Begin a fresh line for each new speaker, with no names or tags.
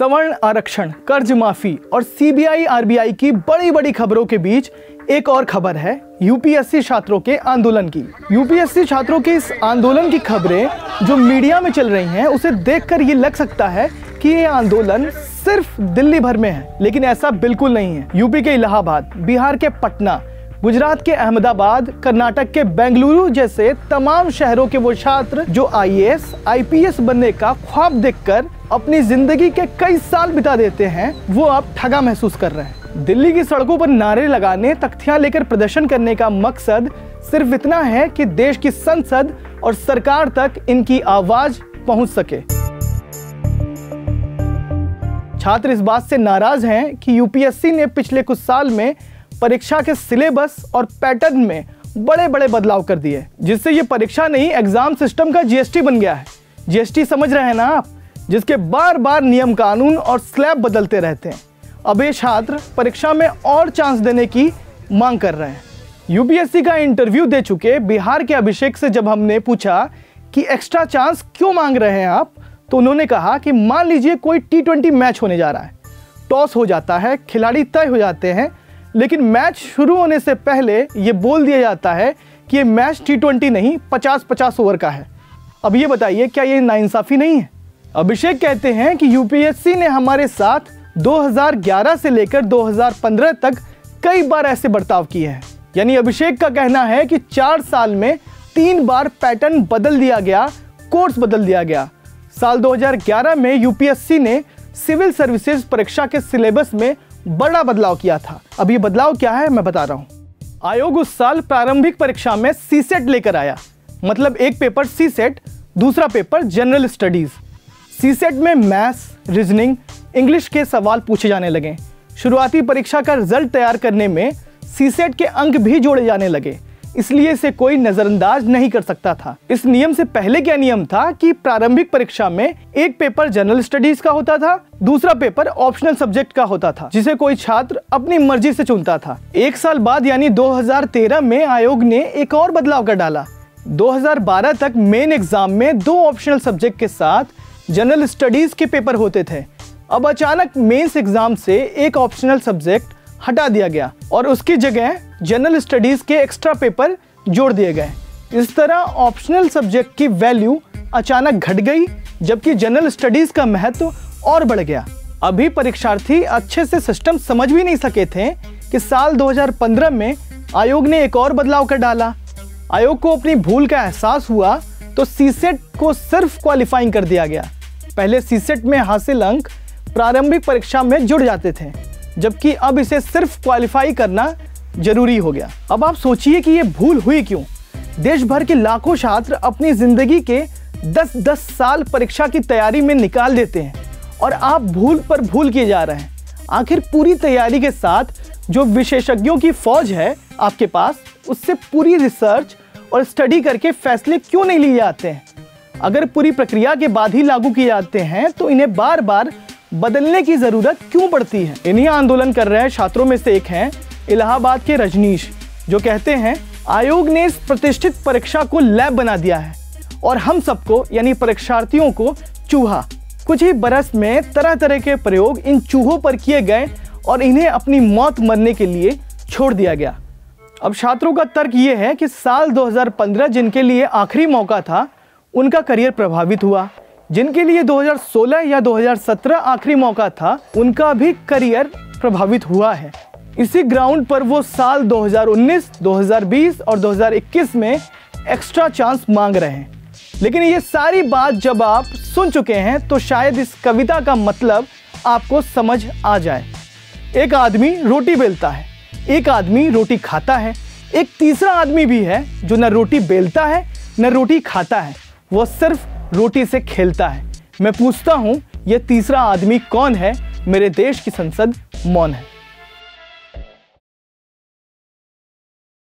सवर्ण आरक्षण कर्ज माफ़ी और सीबीआई आरबीआई की बड़ी बड़ी खबरों के बीच एक और खबर है यूपीएससी छात्रों के आंदोलन की। यूपीएससी छात्रों के इस आंदोलन की खबरें जो मीडिया में चल रही हैं उसे देखकर ये लग सकता है कि ये आंदोलन सिर्फ़ दिल्ली भर में है लेकिन ऐसा बिल्कुल नहीं है। यूपी के इलाहाबाद बिहार के पटना गुजरात के अहमदाबाद कर्नाटक के बेंगलुरु जैसे तमाम शहरों के वो छात्र जो आईएएस, आईपीएस बनने का ख्वाब देखकर अपनी ज़िंदगी के कई साल बिता देते हैं, वो आप ठगा महसूस कर रहे हैं। दिल्ली की सड़कों पर नारे लगाने, तख्तियाँ लेकर प्रदर्शन करने का मकसद सिर्फ़ इतना है कि देश की संसद और सरकार तक इनकी आवाज़ पहुँच सके। छात्र इस बात से नाराज़ हैं कि यूपीएससी ने पिछले कुछ साल में परीक्षा के सिलेबस और पैटर्न में बड़े बड़े बदलाव कर दिए, जिससे ये परीक्षा नहीं, एग्ज़ाम सिस्टम का जीएसटी बन गया है। जीएसटी समझ रहे हैं ना आप? जिसके बार बार नियम कानून और स्लैब बदलते रहते हैं। अब ये छात्र परीक्षा में और चांस देने की मांग कर रहे हैं। यूपीएससी का इंटरव्यू दे चुके बिहार के अभिषेक से जब हमने पूछा कि एक्स्ट्रा चांस क्यों मांग रहे हैं आप तो उन्होंने कहा कि मान लीजिए कोई टी ट्वेंटी मैच होने जा रहा है। टॉस हो जाता है, खिलाड़ी तय हो जाते हैं, लेकिन मैच शुरू होने से पहले ये बोल दिया जाता है कि ये मैच टी ट्वेंटी नहीं पचास पचास ओवर का है। अब ये बताइए, क्या ये नाइंसाफ़ी नहीं है? अभिषेक कहते हैं कि यूपीएससी ने हमारे साथ 2011 से लेकर 2015 तक कई बार ऐसे बर्ताव किए हैं। यानी अभिषेक का कहना है कि चार साल में तीन बार पैटर्न बदल दिया गया, कोर्स बदल दिया गया। साल 2011 में यूपीएससी ने सिविल सर्विसेज़ परीक्षा के सिलेबस में बड़ा बदलाव किया था। अब ये बदलाव क्या है, मैं बता रहा हूँ। आयोग उस साल प्रारंभिक परीक्षा में सी सेट लेकर आया। मतलब एक पेपर सी सेट दूसरा paper general studies C set में मैथ्स रीजनिंग इंग्लिश के सवाल पूछे जाने लगे। शुरुआती परीक्षा का रिज़ल्ट तैयार करने में सी सेट के अंक भी जोड़े जाने लगे। इसलिए इसे कोई नजरअंदाज नहीं कर सकता था। इस नियम से पहले क्या नियम था कि प्रारंभिक परीक्षा में एक पेपर जनरल स्टडीज़ का होता था, दूसरा पेपर ऑप्शनल सब्जेक्ट का होता था, जिसे कोई छात्र अपनी मर्ज़ी से चुनता था। एक साल बाद यानी 2013 में आयोग ने एक और बदलाव कर डाला। 2012 तक मेन एग्ज़ाम में दो ऑप्शनल सब्जेक्ट के साथ जनरल स्टडीज़ के पेपर होते थे। अब अचानक मेंस एग्ज़ाम से एक ऑप्शनल सब्जेक्ट हटा दिया गया और उसकी जगह जनरल स्टडीज़ के एक्स्ट्रा पेपर जोड़ दिए गए। इस तरह ऑप्शनल सब्जेक्ट की वैल्यू अचानक घट गई, जबकि जनरल स्टडीज़ का महत्व और बढ़ गया। अभी परीक्षार्थी अच्छे से सिस्टम समझ भी नहीं सके थे कि साल 2015 में आयोग ने एक और बदलाव कर डाला। आयोग को अपनी भूल का एहसास हुआ तो सीसेट को सिर्फ़ क्वालिफाइंग कर दिया गया। पहले सीसेट में हासिल अंक प्रारंभिक परीक्षा में जुड़ जाते थे, जबकि अब इसे सिर्फ़ क्वालिफाई करना ज़रूरी हो गया। अब आप सोचिए कि ये भूल हुई क्यों? देश भर के लाखों छात्र अपनी ज़िंदगी के 10-10 साल परीक्षा की तैयारी में निकाल देते हैं और आप भूल पर भूल किए जा रहे हैं। आखिर पूरी तैयारी के साथ जो विशेषज्ञों की फौज है आपके पास, उससे पूरी रिसर्च और स्टडी करके फैसले क्यों नहीं लिए जाते हैं? अगर पूरी प्रक्रिया के बाद ही लागू किए जाते हैं तो इन्हें बार बार बदलने की ज़रूरत क्यों पड़ती है? इन्हीं आंदोलन कर रहे छात्रों में से एक हैं इलाहाबाद के रजनीश, जो कहते हैं, आयोग ने इस प्रतिष्ठित परीक्षा को लैब बना दिया है और हम सबको, यानी परीक्षार्थियों को, चूहा। कुछ ही बरस में तरह तरह के प्रयोग इन चूहों पर किए गए और इन्हें अपनी मौत मरने के लिए छोड़ दिया गया। अब छात्रों का तर्क ये है कि साल 2015 जिनके लिए आखिरी मौका था उनका करियर प्रभावित हुआ। जिनके लिए 2016 या 2017 आखिरी मौका था उनका भी करियर प्रभावित हुआ है। इसी ग्राउंड पर वो साल 2019, 2020 और 2021 में एक्स्ट्रा चांस मांग रहे हैं। लेकिन ये सारी बात जब आप सुन चुके हैं तो शायद इस कविता का मतलब आपको समझ आ जाए। एक आदमी रोटी बेलता है एक आदमी रोटी खाता है एक तीसरा आदमी भी है जो न रोटी बेलता है न रोटी खाता है। वो सिर्फ़ रोटी से खेलता है। मैं पूछता हूँ ये तीसरा आदमी कौन है? मेरे देश की संसद मौन है।